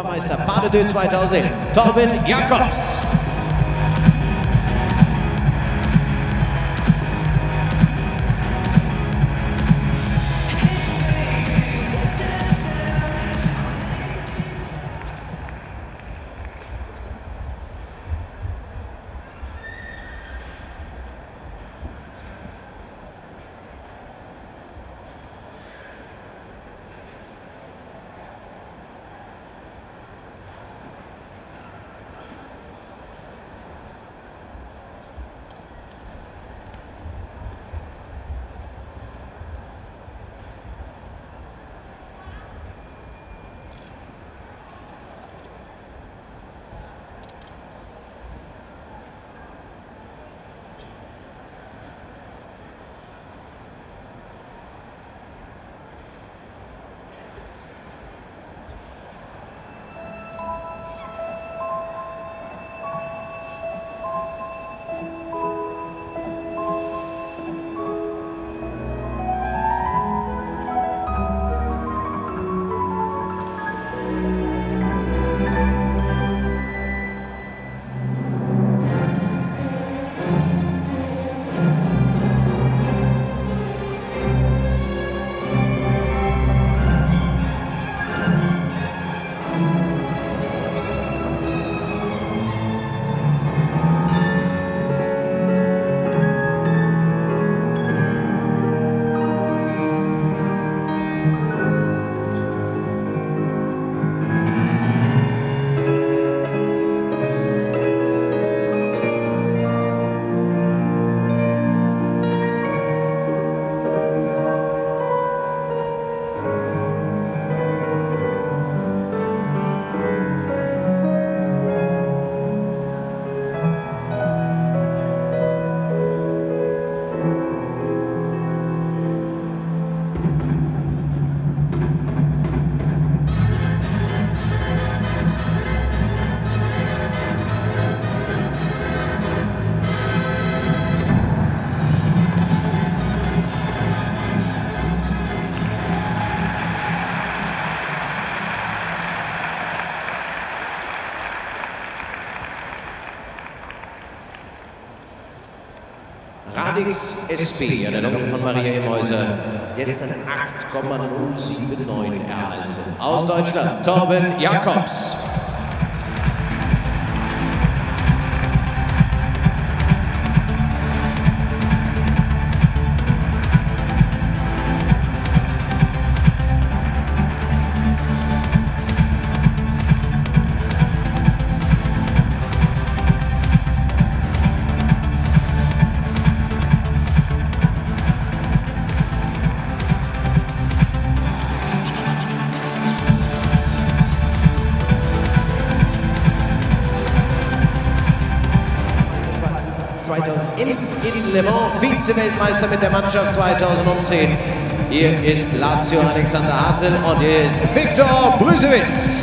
Europameister Padedö 2011, Torben Jakobs. Radix eine Loge von Maria Imhäuser, gestern 8,079 erhalten. Aus Deutschland, Torben Jakobs. In Le Mans, Vize-Weltmeister mit der Mannschaft 2010. Hier ist Lazio Alexander Hartl und hier ist Viktor Brüsewitz.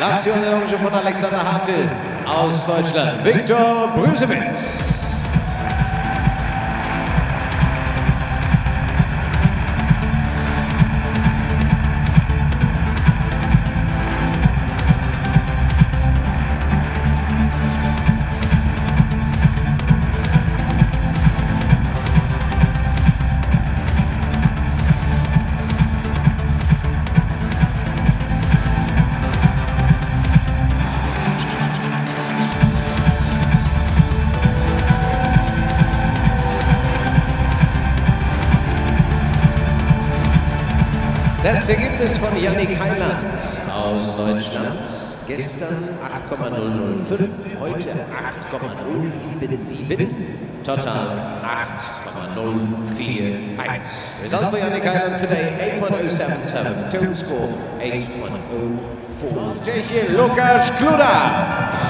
Loge von Alexander Hartel aus Deutschland, Viktor Brüsewitz. Das Ergebnis von Yannick Heiland aus Deutschland. Gestern 8,005, heute 8,077, total 8,041. Result for Yannick Heiland today 8.077, total score 8.04. Tschechien Lukas Kluda.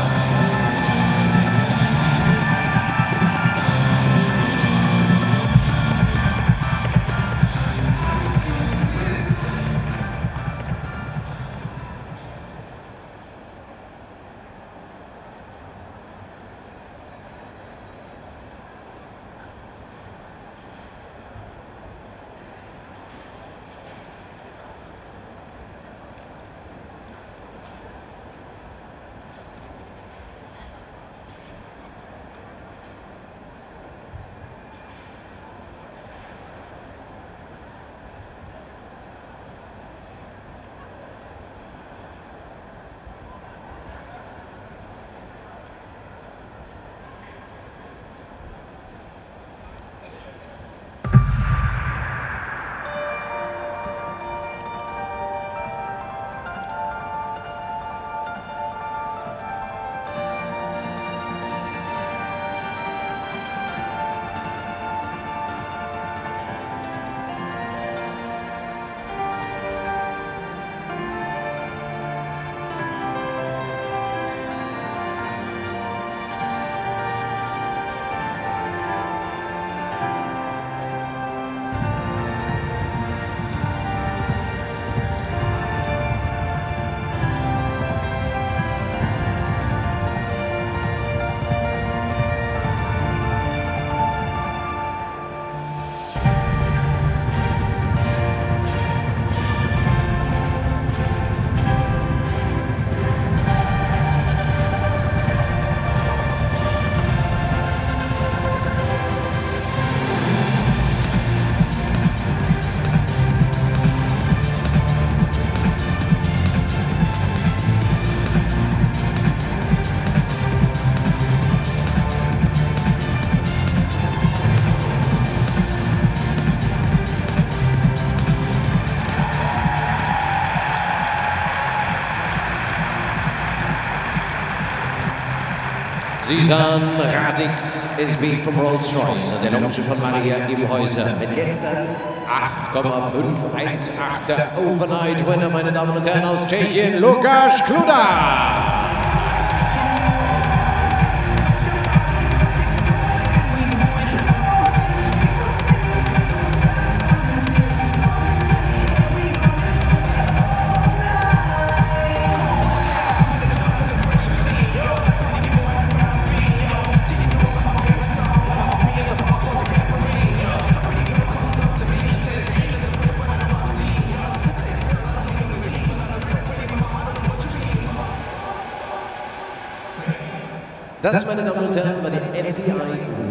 Susan Radix SB from Rolls-Royce an der Loge von Maria Imhäuser mit gestern 8,518 der Overnight Winner, meine Damen und Herren aus Tschechien, Lukas Kluda. Das, das, meine Damen und Herren, war der FBI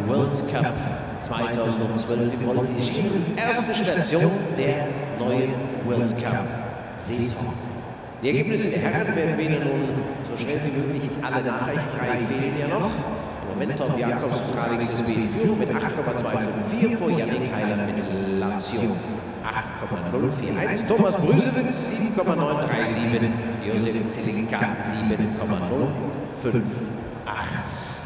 World Cup 2012 in Montigny. Erste Station der neuen World Cup Saison. Die Ergebnisse der Herren werden wir nun so schnell wie möglich alle Nachrichten. Drei fehlen ja noch. Im Moment Tom Jakobs und Alex SB Führung mit 8,254 vor Janik Heiler mit Lazio 8,041, Thomas Brüsewitz 7,937, Josef Zillikan 7,055. Arras.